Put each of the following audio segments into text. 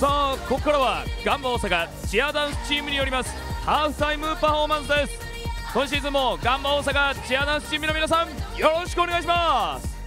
さあここからはガンバ大阪チアダンスチームによりますハーフタイムパフォーマンスです。今シーズンもガンバ大阪チアダンスチームの皆さんよろしくお願いします。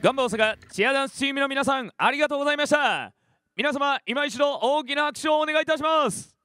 ガンバ大阪チアダンスチームの皆さんありがとうございました。皆様今一度大きな拍手をお願いいたします。